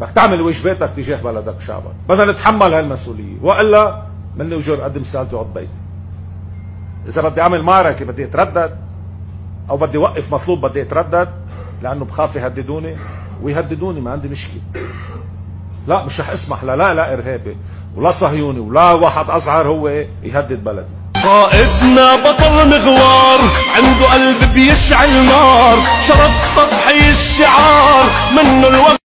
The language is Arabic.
بدك تعمل واجباتك تجاه بلدك وشعبك بدنا نتحمل هالمسؤولية. وإلا مني وجور قدم سالتي وعد بيتي. إذا بدي أعمل معركه بدي أتردد أو بدي اوقف مطلوب بدي أتردد لأنه بخاف يهددوني ويهددوني ما عندي مشكلة. لا مش رح أسمح لا لا لا إرهابي ولا صهيوني ولا واحد ازعر هو يهدد بلدي. قائدنا بطل مغوار عنده قلب بيشعل نار شرف تضحي الشعار منه الوقت